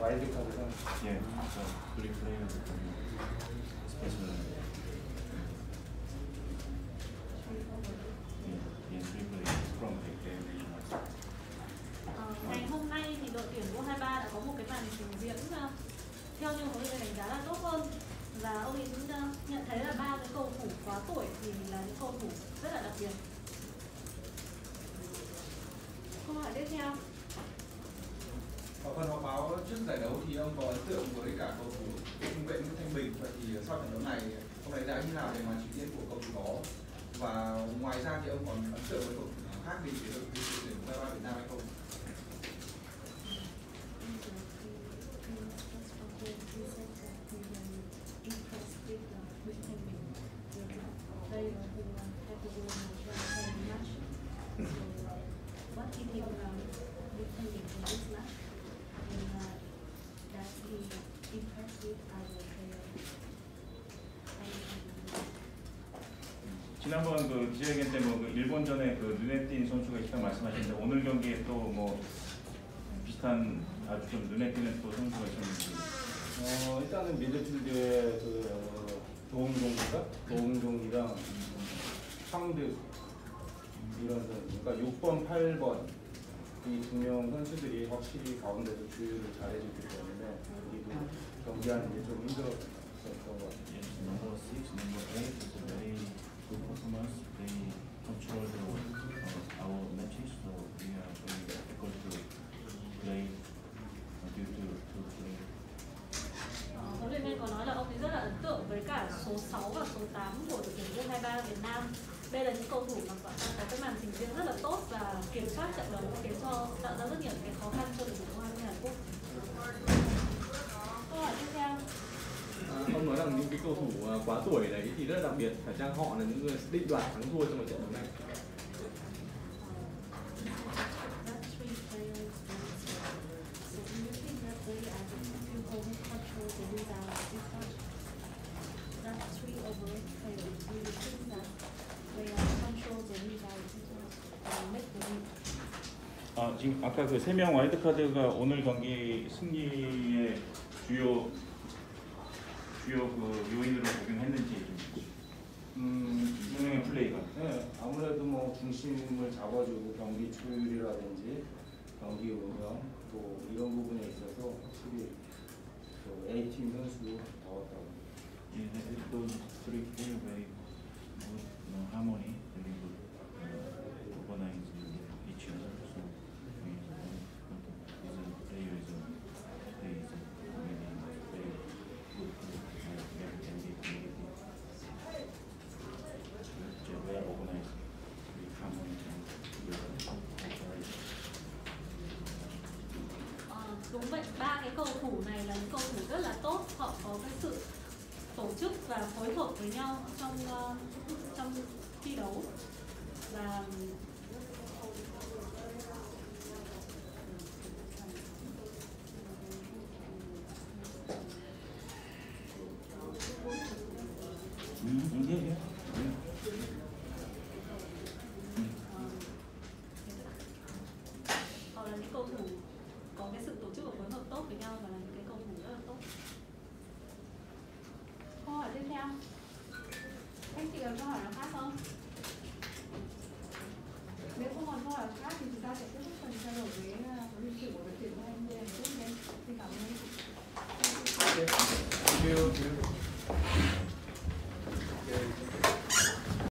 와일드카드 선수. Yeah, so three players, especially. Yeah, yeah, three players from the game. Ờ, ngày hôm nay thì đội tuyển U23 đã có một cái màn trình diễn ờ, theo như huấn luyện viên đánh giá là tốt hơn và ông ấy cũng ờ, nhận thấy là ba cái cầu thủ quá tuổi thì là những cầu thủ rất là đặc biệt. Câu hỏi tiếp theo. Vâng, Phần họp báo trước giải đấu thì ông có ấn tượng với cả cầu thủ trung vệ Nguyễn Thanh Bình vậy thì ờ, sau trận đấu này, ông đánh giá như nào về màn trình diễn của cầu thủ đó và ngoài ra thì ông còn ấn tượng với cầu thủ khác đi để đội tuyển U23 Việt Nam hay không? 지난번 그 기자회견 때뭐 일본전에 그 눈에 띈 선수가 있다고 말씀하셨는데 오늘 경기에 또 뭐 비슷한 아주 좀 눈에 띄는 또 선수가 있었는지. 어, 일단은 미드필드에 그 어, 도움종기가? 도움종기랑 상드 이런 선수, 그러니까 6번, 8번 이 두명 선수들이 확실히 가운데서 주유를 잘해줬기 때문에 우리도 경기하는 게 좀 힘들었었던 것 같아요. Yes, number six, number eight is a very good performance. They control the, uh, our matches, so we are very difficult to play uh, due to to play. Huấn luyện viên có nói là ông ấy rất là ấn tượng với cả số 6 và số 8 của đội tuyển U23 Việt Nam. Đây là những cầu thủ mà có có cái màn trình diễn rất là tốt và trận đấu khiến cho tạo ra rất nhiều cái khó khăn cho đội tuyển U23 Hàn Quốc. Câu hỏi tiếp theo. À, ông nói rằng những cái cầu thủ à, quá tuổi đấy thì rất là đặc biệt phải chăng họ là những người định đoạt thắng thua trong trận đấu này 아, 지금 아까 그 세 명 와일드카드가 오늘 경기 승리의 주요 주요 그 요인으로 작용했는지 좀 음, 두 명의 플레이가. 네, 아무래도 뭐 중심을 잡아주고 경기 초율이라든지 경기 운영 또 이런 부분에 있어서 확실히 그 A팀 선수 나왔다고. Yeah, it goes three player very good đúng vậy, ba cái cầu thủ này là những cầu thủ rất là tốt, họ có cái sự tổ chức và phối hợp với nhau trong uh, trong thi đấu và Mm, yeah, yeah, yeah. họ là những cầu thủ có cái sự tổ chức và phối hợp tốt với nhau và là những cái cầu thủ rất là tốt. Câu hỏi tiếp theo. Anh chị có câu hỏi nào khác không? Nếu không còn câu hỏi khác thì chúng ta sẽ kết thúc phần trao đổi với uh, huấn luyện trưởng của đội tuyển U20 Hàn Quốc đây. Xin cảm ơn anh chị. Thank you.